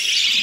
이